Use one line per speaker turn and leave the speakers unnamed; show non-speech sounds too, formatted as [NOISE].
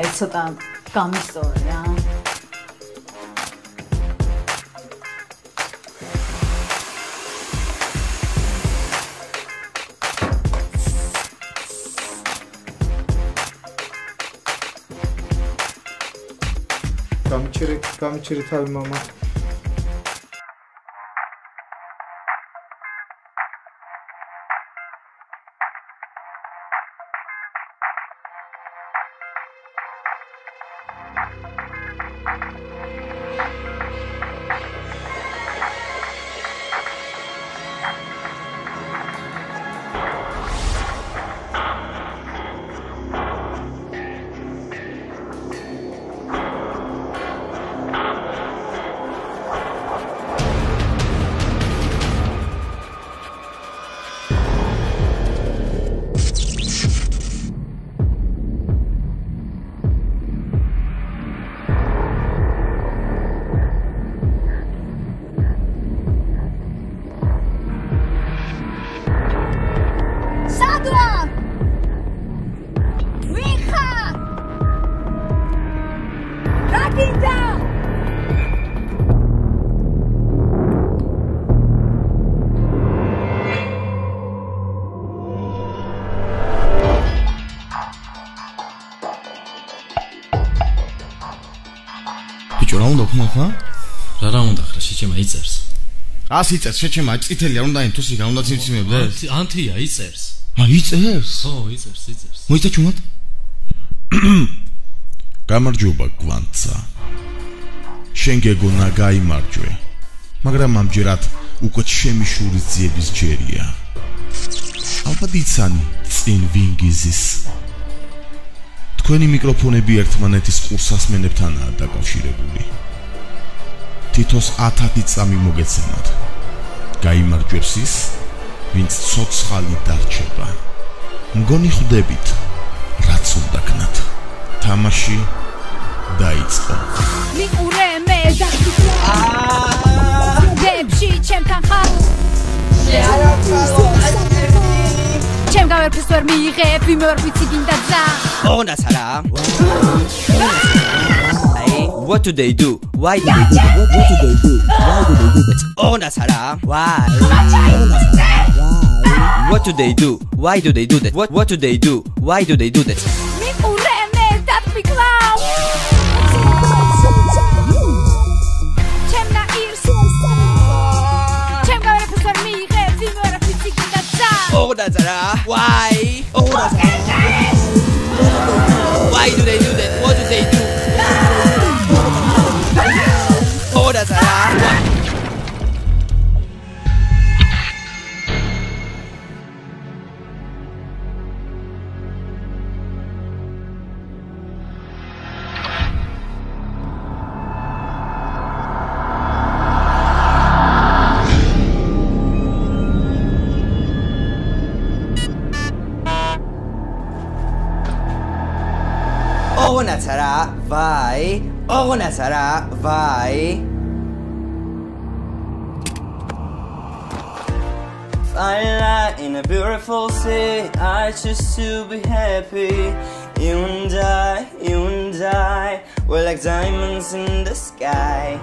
哎，出单干
啥呀？Ben içeri, ben içeri tabii ama.
ბიჭო რა უნდა ხმა ხმა?
რა რა უნდა ხრა შეჭემა იწერს.
რას იწერს? შეჭემა წითელი არ უნდა ინთუსი რა უნდა ციმციმებდეს
ანთია იწერს.
ა იწერს?
ხო იწერს იწერს.
მოიცა ჩუმად? [COUGHS] გამარჯობა გვანცა. შენ გეგონა გაიმარჯვე. მაგრამ ამჯერად უკვე ჩემი შურის ძიების ჯერია. ალბათ იცანი წინ ვინგიზის თქვენი მიკროფონები ერთმანეთის ყურსასმენებთანაა დაკავშირებული. თითოს 10 წამი მოგეცემათ. გაიმარჯვებს ის ვინც ცოცხალი დარჩება. მგონი ხვდებით რაც უნდა ქნათ თამაში დაიწყო.
მიყურე
Oh, what do they do? Why do they do? What, do they do? Why do they do oh, that? Why? What do they do? Why do they do that? What what do they do? Why do they do that? that's why. Oh, that's why do they do that? Oh, נצרה ואי, Oh, נצרה ואי. I
lie in a beautiful sea, I choose to be happy. You and I, you and I, we're like diamonds in the sky.